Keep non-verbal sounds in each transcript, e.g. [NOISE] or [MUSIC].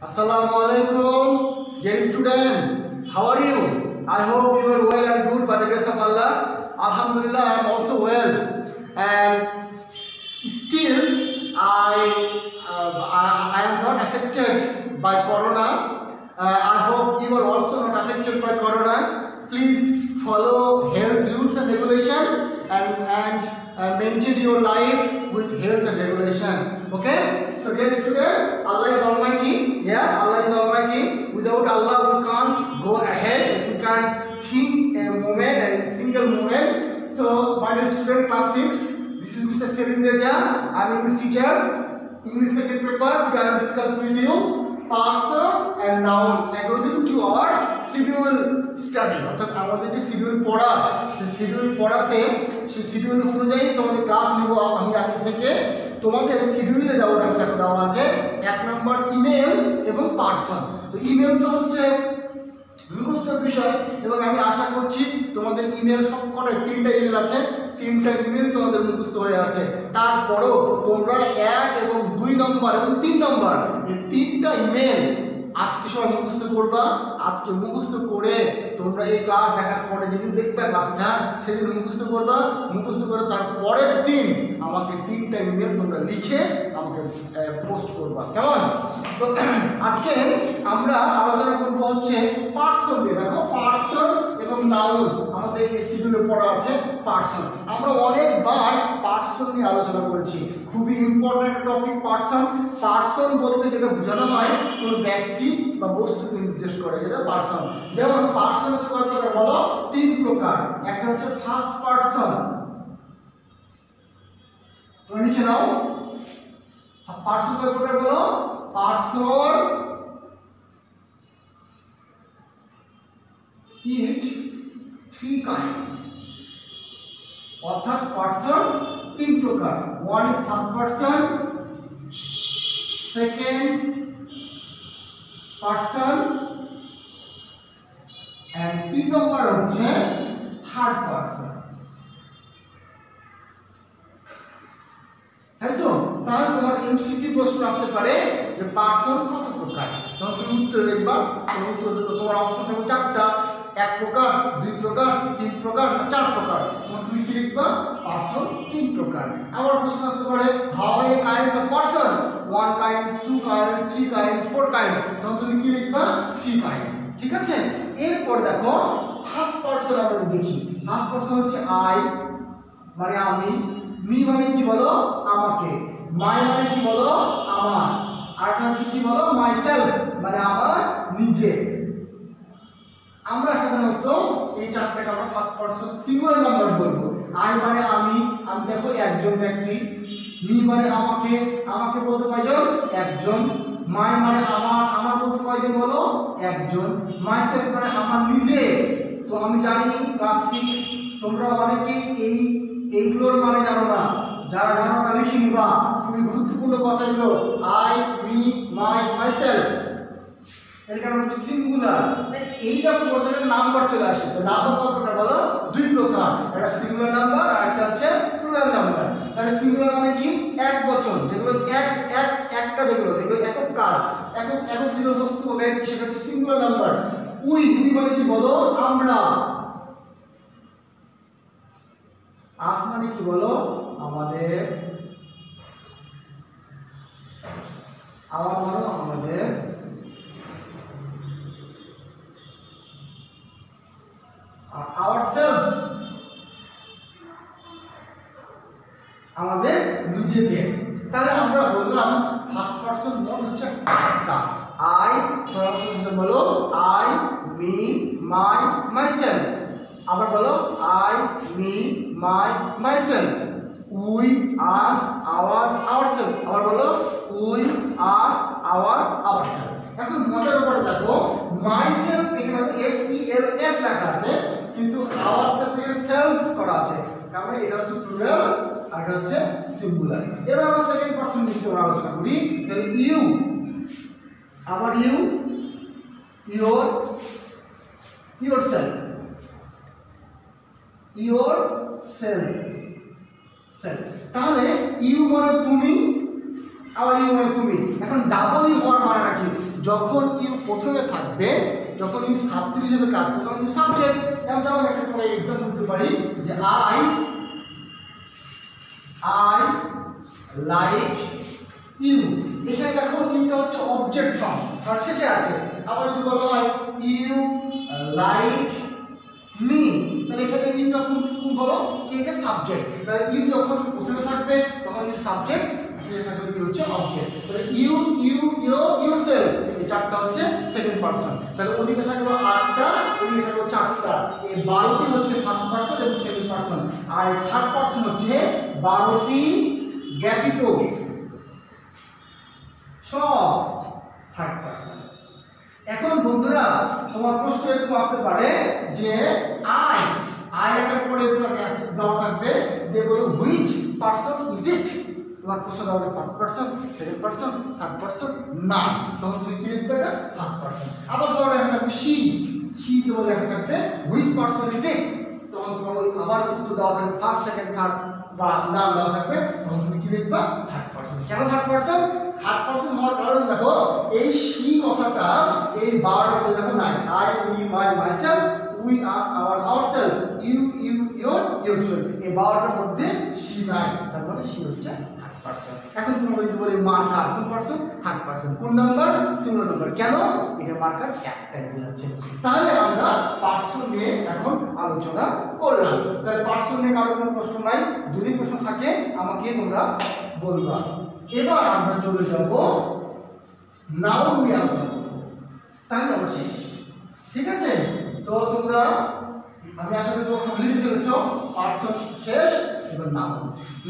Assalamu alaikum, dear student. How are you? I hope you are well and good by the grace of Allah. Alhamdulillah, I am also well. And still, I, uh, I, I am not affected by Corona. Uh, I hope you are also not affected by Corona. Please follow health rules and regulation and, and uh, maintain your life with health and regulation. Okay? So dear student, Allah is Almighty. Yes, Allah is Almighty. Without Allah, we can't go ahead. We can't think a moment, a single moment. So, my dear student, class 6, this is Mr. Selim Reja. I'm English teacher. English second paper. Today I am discuss with you person and noun according to our schedule study অর্থাৎ আমাদের যে schedule পড়া সেই schedule পড়াতে সেই schedule অনুযায়ী তোমাদের class নেব আমি আজকে থেকে তোমাদের শিডিউলে দেওয়া একটা দেওয়া আছে। এক নম্বর ইমেল এবং পার্সন ইমেল তো হচ্ছে মুখস্থ বিষয় এবং আমি আশা করছি তোমাদের ইমেল সব কটাই তিনটা ইমেল আছে। তিনটা ইমেল তোমাদের মুখস্থ হয়ে আছে। তারপরও তোমরা এক এবং দুই নম্বর এবং তিন নম্বর এই তিনটা ইমেল আজকে সবাই মুখস্থ করবা? আজকে মুখস্থ করে তোমরা এই ক্লাস দেখার পরে যেদিন দেখবে ক্লাসটা সেদিন মুখস্থ করবা। মুখস্থ করে তার পরের দিন আমাকে তিনটা ইমেল তোমরা লিখে আমাকে পোস্ট করবা। কেমন? তো [CLEARS THROAT] আজকে আমরা আলোচনা করব হচ্ছে পার্সন দিয়ে দেখো, পার্সন এবং নাউন আমাদের শিডিউলে পড়া আছে পার্সন আমরা অনেকবার পার্সন নিয়ে আলোচনা করেছি। খুবই ইম্পর্ট্যান্ট টপিক পার্সন পার্সন বলতে যেটা বোঝানো হয়, কোনো ব্যক্তি বা বস্তুকে নির্দেশ করে যেটা পার্সন যেমন পার্সন হচ্ছে কয় প্রকার বলো? তিন প্রকার। একটা হচ্ছে ফার্স্ট পার্সন লিখে নাও। পার্সন কয় প্রকার বলো? পার্সন ইট থ্রি কাইন্ডস অর্থাৎ পার্সন তিন প্রকার। One is first person second person and তিন নম্বর হচ্ছে থার্ড পার্সন তাই তো? তাহলে তোমার এমসিকি প্রশ্ন আসতে পারে যে পার্সন কত প্রকার? তখন তুমি উত্তর লিখবা তোমার উত্তর তোমার অপশন থাকবে চারটা। এক প্রকার, দুই প্রকার, তিন প্রকার চার প্রকার। তুমি কি লিখবা? পার্সন তিন প্রকার। আবার প্রশ্ন আসতে পারে how many kinds of person one kinds two kinds three kinds four kind তখন তুমি কি লিখবা? থ্রি কাইন্ডস ঠিক আছে? এরপর দেখো ফার্স্ট পার্সন আমরা দেখি ফার্স্ট পার্সন হচ্ছে আই মানে আমি। মি মানে কি বলো? আমাকে। মাই মানে কি বলো? আমার। আর হচ্ছে কি বলো? মাইসেলফ মানে আমার নিজে। আমরা সাধারণত এই চারটাকে আমরা ফার্স্ট পার্সন সিঙ্গুলার নাম্বার বলব আই মানে আমি আমি দেখো একজন ব্যক্তি মি মানে আমাকে আমাকে বলতে কয়জন? একজন। মাই মানে আমার আমার বলতে কয়জন বলো? একজন। মাইসেলফ মানে আমার নিজে। তো আমি জানি ক্লাস সিক্স তোমরা অনেকেই এই, এইগুলোর মানে জানো না। যারা জানো না নিবা। খুবই গুরুত্বপূর্ণ কথা কথাগুলো। আই মি মাই মাইসেলফ এর কারণ হচ্ছে সিঙ্গুলার এইটা পড়তে গেলে নাম্বার চলে আসে। তো নাম্বার কত প্রকার বলো? দুই প্রকার। একটা সিঙ্গুলার নাম্বার আর একটা হচ্ছে প্লুরাল নাম্বার তাহলে সিঙ্গুলার মানে কি? এক বচন। যেগুলো এক এক, একটা যেগুলো যেগুলো একক কাজ। একক একক যেগুলো বস্তু বলে সেটা হচ্ছে সিঙ্গুলার নাম্বার উই উই মানে কি বলো? আমরা। আস মানে কি বলো? আমাদের। আমার বলো, আমাদের আমাদের নিজেদের। তাহলে আমরা বললাম ফার্স্ট পার্সন মোট হচ্ছে একটা। আই সরাসরি বলো আই মি মাই মাইসেলফ আবার বলো I me my myself we us our ourselves আবার বলো উই আস আওয়ার আওয়ারসেলফ এখন মজার ব্যাপারে দেখো মাইসেলফ এখানে এস ই এল এফ লেখা আছে, কিন্তু আওয়ারসেলফ এর সেলফস করা আছে। তার মানে এটা হচ্ছে প্লুরাল আর এটা হচ্ছে সিঙ্গুলার এবার আমরা সেকেন্ড পারসন নিয়ে আলোচনা করি। তাহলে ইউ আবার you your yourself yourself self তাহলে ইউ মানে তুমি, আবার ইউ মানে তুমি। এখন ডাবল ইউ হওয়ার মানে নাকি যখন ইউ প্রথমে থাকবে, যখন ইউ সাবজেক্ট হিসেবে কাজ করবে, তখন ইউ সাবজেক্ট যেমন একটা তোমার এক্সাম্পল দিতে পারি যে আই আই লাইক ইউ এখানে দেখো, ইউটা হচ্ছে অবজেক্ট ফর্ম কারণ শেষে আছে, আবার যদি বলা হয় ইউ লাইক মি তাহলে এখানে ইউ যখন কোন বলো? কি এটা সাবজেক্ট তাহলে ইউ যখন প্রথমে থাকবে, তখন ইউ সাবজেক্ট শেষে থাকবে কি হচ্ছে? অবজেক্ট তাহলে ইউ ইউ ইউ ইউরসেলফ এই চারটা হচ্ছে সেকেন্ড পারসন তাহলে ওদিকে থাকল আটটা ওদিকে থাকল চারটা। এই বারোটি হচ্ছে ফার্স্ট পারসন এবং সেকেন্ড পারসন আর থার্ড পারসন হচ্ছে বারোটি ব্যতীত সব থার্ড পারসন এখন বন্ধুরা, তোমার প্রশ্ন একটু আসতে পারে যে আই আই লেখার পরে দেওয়া থাকবে যে বলো হুইচ পারসন ইজ ইট তোমার প্রশ্ন দেওয়া হবে first person second person third person না তখন তুমি কি লিখবে এটা? ফার্স্ট পারসন আবার তোমার লেখা থাকবে সি সি তোমার লেখা থাকবে হুইচ পারসন ইজ ইট তখন তোমার ওই আবার উত্তর দেওয়া থাকবে ফার্স্ট সেকেন্ড থার্ড বা নাম দেওয়া থাকবে তখন তুমি কি লিখবে থার্ড পারসন কেন থার্ড পারসন থার্ড পারসন হওয়ার কারণ দেখো, এই সি কথাটা এই বার বলে দেখো নাই। I we my myself we us our ourselves you you your yourself এই বারটার মধ্যে সি নাই। তার মানে সি হচ্ছে থার্ড এখন তুমি বলতে বলে মার্কার কোন পারসন থার্ড পারসন কোন নাম্বার সিঙ্গল নাম্বার কেন? এটা মার্কার একটাই বোঝাচ্ছে তাহলে আমরা পার্সন নিয়ে এখন আলোচনা করলাম। তাহলে পার্সন নিয়ে কারও কোনো প্রশ্ন নাই। যদি প্রশ্ন থাকে, আমাকে তোমরা বলবা। এবার আমরা চলে যাব নাউন নিয়ে আলোচনা তাহলে আমরা শেষ। ঠিক আছে? তো তোমরা, আমি আশা করি তোমরা সব লিখে ফেলেছ। পার্সন শেষ, এবার নাউন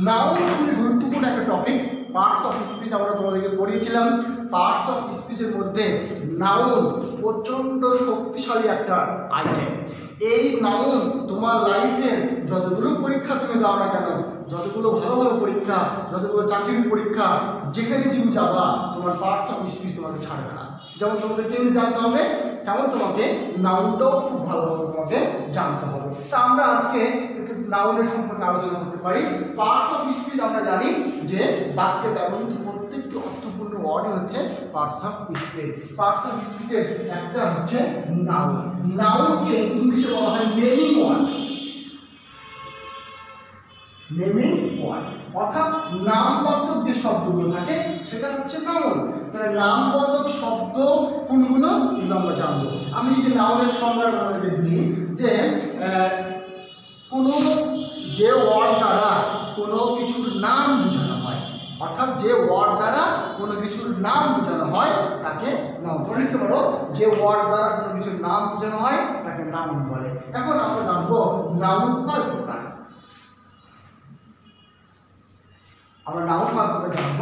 নাউন খুবই গুরুত্বপূর্ণ একটা টপিক পার্টস অফ স্পিচ আমরা তোমাদেরকে পড়িয়েছিলাম। পার্টস অফ স্পিচের মধ্যে নাউন প্রচণ্ড শক্তিশালী একটা আইটেম এই নাউন তোমার লাইফে যতগুলো পরীক্ষা তুমি দাও না কেন, যতগুলো ভালো ভালো পরীক্ষা, যতগুলো চাকরির পরীক্ষা, যেখানে তুমি যাবা, তোমার পার্টস অফ স্পিচ তোমাকে ছাড়বে না। যেমন তোমাকে টেন্স জানতে হবে, তেমন তোমাকে নাউনটাও খুব ভালোভাবে তোমাকে জানতে হবে। তা আমরা আজকে নাউনের সম্পর্কে আলোচনা করতে পারি। পার্টস অফ স্পিচ আমরা জানি যে বাক্যে ব্যবহৃত প্রত্যেকটি অর্থপূর্ণ ওয়ার্ডই হচ্ছে parts of speech parts of স্পিচের একটা হচ্ছে নাউন নাউনকে ইংলিশে বলা হয় নেমিং ওয়ার্ড নেমিং ওয়ার্ড অর্থাৎ নামবাচক যে শব্দগুলো থাকে, সেটা হচ্ছে নাউন তাহলে নামবাচক শব্দ কোনগুলো? এগুলো আমরা জানব। আমি যদি নাউনের সংজ্ঞা আমাদেরকে দিই, যে কোনো যে ওয়ার্ড দ্বারা কোনো কিছুর নাম বোঝানো হয়, অর্থাৎ যে ওয়ার্ড দ্বারা কোনো কিছুর নাম বোঝানো হয়, তাকে নাম ধরে নিতে পারো, যে ওয়ার্ড দ্বারা কোনো কিছুর নাম বোঝানো হয়, তাকে নাউন বলে। এখন আমরা জানব নাউন কয় প্রকার? আমরা নাউন মাধ্যমে জানব?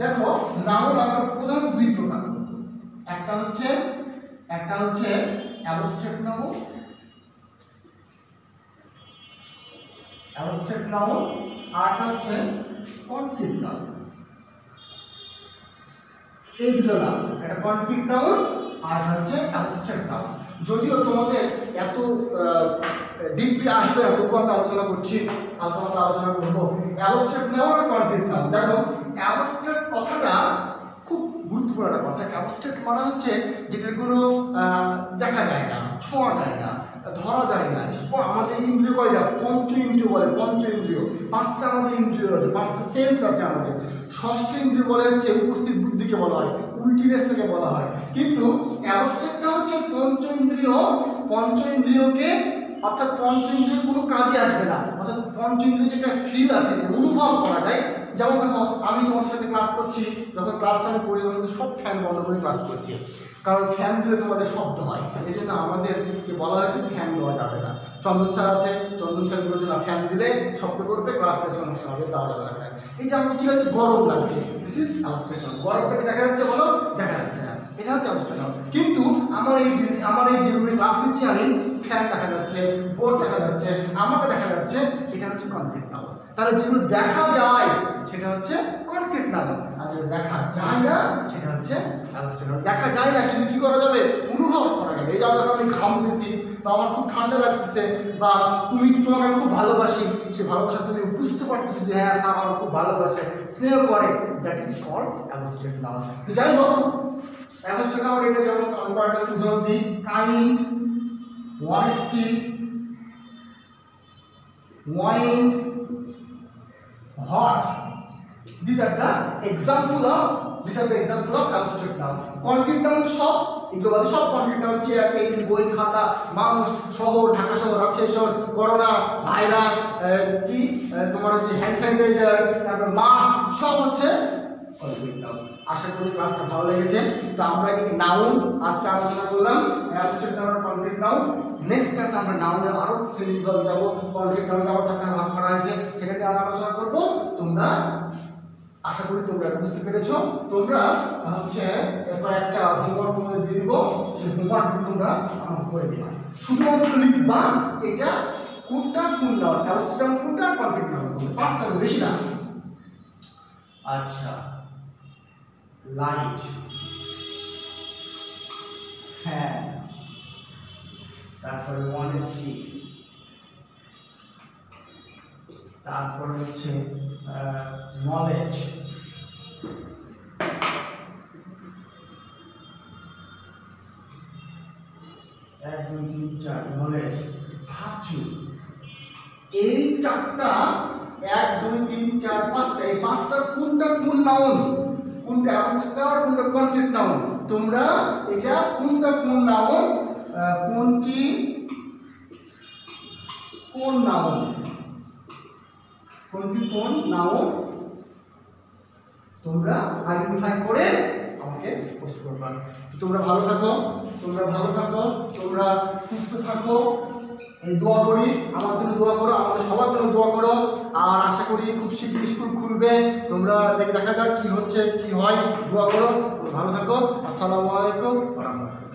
দেখো, নাউন আমরা প্রধানত দুই প্রকার একটা হচ্ছে একটা হচ্ছে অ্যাবস্ট্রাক্ট নাউন অ্যাবস্ট্রাক্ট নাউন আর হচ্ছে কনক্রিট নাউন এই দুটো নাউন একটা কনক্রিট নাউন আর হচ্ছে অ্যাবস্ট্রাক্ট নাউন যদিও তোমাদের এত ডিপলি আসবে তবুও আমরা আলোচনা করছি আমরা আলোচনা করব। অ্যাবস্ট্রাক্ট নাউন আর কনক্রিট নাউন দেখো অ্যাবস্ট্রাক্ট কথাটা খুব গুরুত্বপূর্ণ একটা কথা। অ্যাবস্ট্রাক্ট মানে হচ্ছে যেটার কোনো দেখা যায় না, ছোঁয়া যায় না। ধরা যায় না। আমাদের ইন্দ্রিয় কয়টা? পঞ্চ ইন্দ্রিয় বলে, পঞ্চ ইন্দ্রিয়। পাঁচটা আমাদের ইন্দ্রিয় আছে, পাঁচটা সেন্স আছে আমাদের। ষষ্ঠ ইন্দ্রিয় বলে হচ্ছে উপস্থিত বুদ্ধিকে বলা হয় উইটিনেসটাকে বলা হয়। কিন্তু অ্যাবস্ট্রাক্টটা হচ্ছে পঞ্চ ইন্দ্রিয়, পঞ্চ ইন্দ্রিয়কে, অর্থাৎ পঞ্চ ইন্দ্রিয় কোনো কাজে আসবে না। অর্থাৎ পঞ্চ ইন্দ্রিয় যেটা ফিল আছে অনুভব করা যায় যেমন দেখো আমি তোমার সাথে ক্লাস করছি, যখন ক্লাসটা আমি করি সব ফ্যান বন্ধ করে ক্লাস করছি। কারণ ফ্যান দিলে তোমাদের শব্দ হয়। এই জন্য আমাদেরকে বলা হয়েছে ফ্যান দেওয়া যাবে না। চন্দন স্যার আছে, চন্দন স্যার বলেছে, না ফ্যান দিলে শব্দ করবে ক্লাসে সমস্যা হবে, দেওয়া যাবে না এই যে আমাকে কী হচ্ছে গরম লাগছে। দিস ইজ অবস্থায় গরমটাকে দেখা যাচ্ছে বলো? দেখা যাচ্ছে না। এটা হচ্ছে অবস্থায় কিন্তু আমার এই আমার এই যে রুমে ক্লাস নিচ্ছি আমি ফ্যান দেখা যাচ্ছে বোর্ড দেখা যাচ্ছে, আমাকে দেখা যাচ্ছে, এটা হচ্ছে কনক্রিট নাম তাহলে যেগুলো দেখা যায়, সেটা হচ্ছে কনক্রিট নাম। আর যেটা দেখা যায় না, সেটা হচ্ছে দেখা যায় না, কিন্তু কি করা যাবে? অনুভব করা যাবে। এই যেমন আমি ঘামতেছি, বা আমার খুব ঠান্ডা লাগতেছে, বা তুমি, তোমাকে আমি খুব ভালোবাসি, সে ভালোবাসা তুমি বুঝতে পারতেছো যে হ্যাঁ স্যার আমার খুব ভালোবাসে, স্নেহ করে। That is call abstract noun তো যাই হোক অ্যাবস্ট্রাক্ট আমরা একটা উদাহরণ দিই। Kind honesty wine hot these are the example of these are the example of abstract noun concrete noun সব এগুলো বাদে সব concrete noun চেয়ার টেবিল বই খাতা মানুষ শহর ঢাকা শহর রাজশাহী শহর করোনা ভাইরাস কি তোমার হচ্ছে হ্যান্ড স্যানিটাইজার তারপর মাস্ক সব হচ্ছে আশা করি ক্লাসটা ভালো লেগেছে। তো আমরা এই নাউন আজকে আলোচনা করলাম। Noun concrete noun. নেক্সট ক্লাসে আমরা নাউনের আরও শ্রেণীবিভাগ যাব। কনক্রিট নাউন আবার চারটা ভাগ করা হয়েছে। সেখানে আমরা আলোচনা করব। তোমরা, আশা করি তোমরা বুঝতে পেরেছ। তোমরা হচ্ছে কয়েকটা হোমওয়ার্ক তোমাদের দিয়ে দিব। সেই হোমওয়ার্ক তোমরা আমার করে দিবা। শুধুমাত্র লিখবা, এটা কোনটা কোন নাউন? নাউন কোনটা কনক্রিট নাউন? পাঁচটা বেশি না। আচ্ছা লাইট ফ্যান তারপরে অনেস্টি তারপরে হচ্ছে নলেজ এক, দুই, তিন, চার নলেজ ভাবছু, এই চারটা এক, দুই, তিন, চার, পাঁচটা। এই পাঁচটা কোনটা কোন নাউন কোনটা অ্যাবস্ট্রাক্ট কোনটা কনক্রিট নাউন তোমরা এটা কোনটা কোন নাউন কোনটি কোন নাউন কোনটি কোন নাউন তোমরা আইডেন্টিফাই করে আমাকে পোস্ট করবা। তো তোমরা ভালো থাকো, তোমরা ভালো থাকো, তোমরা সুস্থ থাকো। দোয়া করি, আমার জন্য দোয়া করো, আমাদের সবার জন্য দোয়া করো। আর আশা করি খুব শীঘ্র স্কুল খুলবে। তোমরা দেখে দেখা যাক কী হচ্ছে, কি হয়। দোয়া করো, ভালো থাকো। আসসালামু আলাইকুম রহমতুল্লাহ।